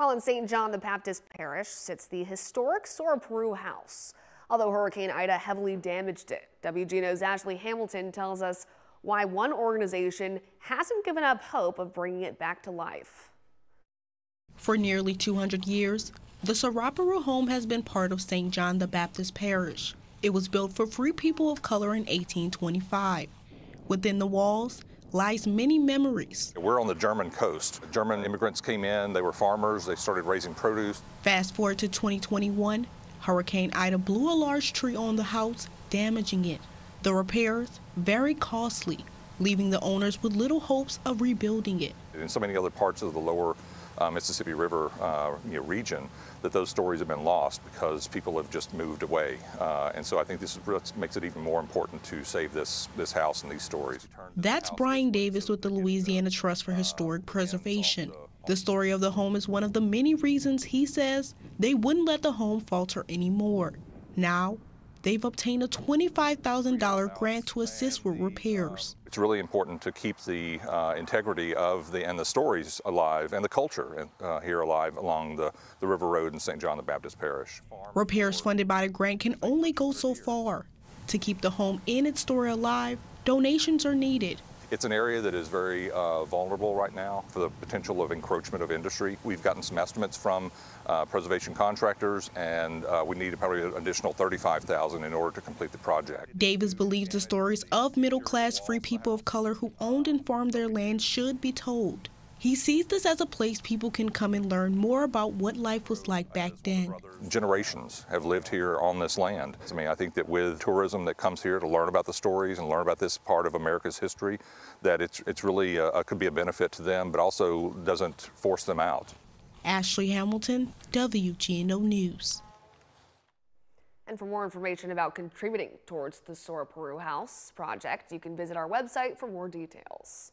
While in St. John the Baptist Parish sits the historic Sorapuru House. Although Hurricane Ida heavily damaged it, WGNO's Ashley Hamilton tells us why one organization hasn't given up hope of bringing it back to life. For nearly 200 years, the Sorapuru home has been part of St. John the Baptist Parish. It was built for free people of color in 1825. Within the walls, lies many memories. We're on the German coast. German immigrants came in, they were farmers, they started raising produce. Fast forward to 2021, Hurricane Ida blew a large tree on the house, damaging it. The repairs, very costly, leaving the owners with little hopes of rebuilding it. In so many other parts of the lower uh, Mississippi River uh, you know, region that those stories have been lost because people have just moved away. Uh, and so I think this makes it even more important to save this, this house and these stories. That's Brian Davis with the Louisiana Trust for Historic Preservation. The story of the home is one of the many reasons he says they wouldn't let the home falter anymore. Now, they've obtained a $25,000 grant to assist with repairs. It's really important to keep the uh, integrity of the and the stories alive and the culture uh, here alive along the, the River Road in St. John the Baptist Parish. Repairs funded by the grant can only go so far. To keep the home and its story alive, donations are needed. It's an area that is very uh, vulnerable right now for the potential of encroachment of industry. We've gotten some estimates from uh, preservation contractors, and uh, we need probably an additional 35000 in order to complete the project. Davis believes the stories of middle-class free people of color who owned and farmed their land should be told. He sees this as a place people can come and learn more about what life was like back then. Generations have lived here on this land. I mean, I think that with tourism that comes here to learn about the stories and learn about this part of America's history, that it's, it's really uh, uh could be a benefit to them, but also doesn't force them out. Ashley Hamilton, WGNO News. And for more information about contributing towards the Sorapuru House project, you can visit our website for more details.